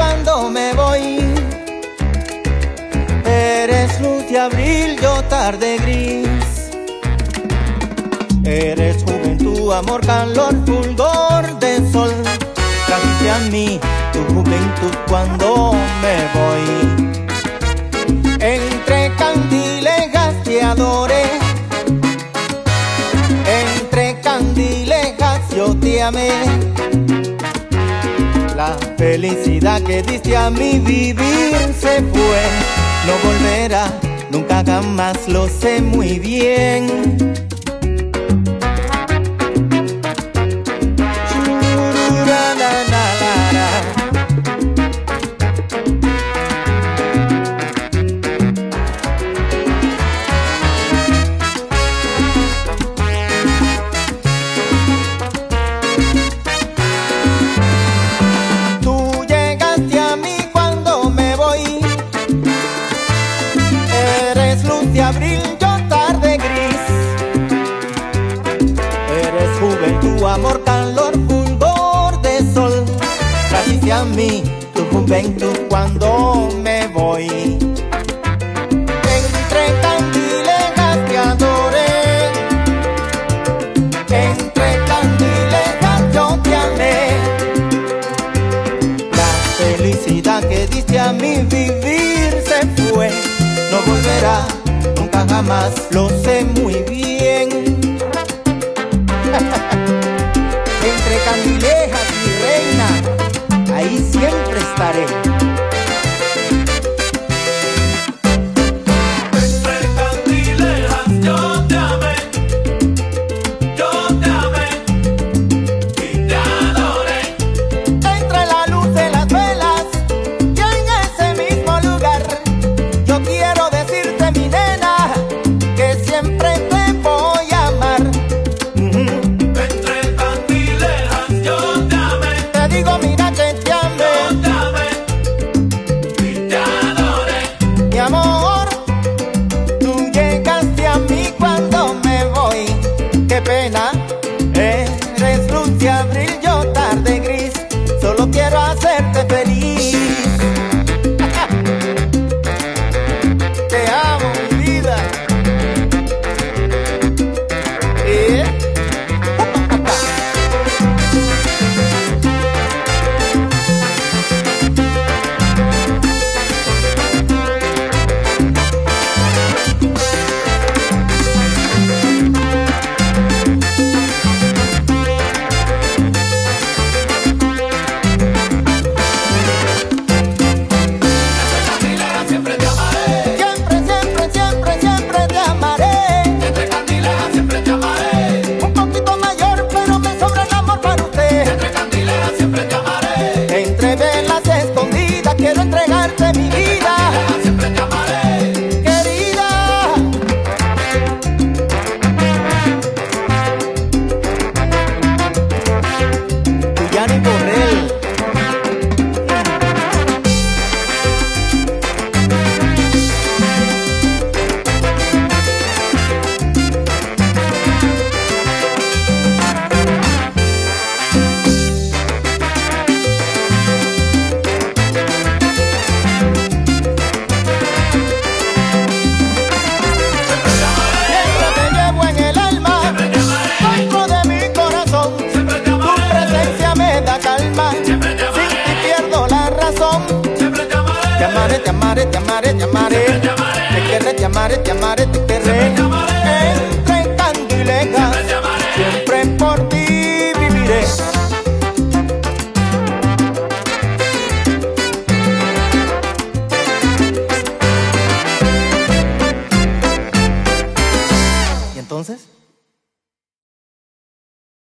cuando me voy. Eres luz de abril, yo tarde gris. Eres juventud, amor, calor, fulgor de sol. Trajiste a mí tu juventud cuando me voy. Entre candilegas te adoré. Entre candilejas yo te amé Felicidad que diste a mi vivir se fue, no volverá, nunca jamás lo sé muy bien. Trajiste a mí tu juventud cuando me voy. Entre candilejas te adoré. Entre candilejas yo te amé. La felicidad que diste a mi vivir se fue, no volverá jamás, lo sé muy bien. estaré. না estaré. Te amaré, te amaré, te amaré, te amaré, te amaré, te amaré, te amaré, te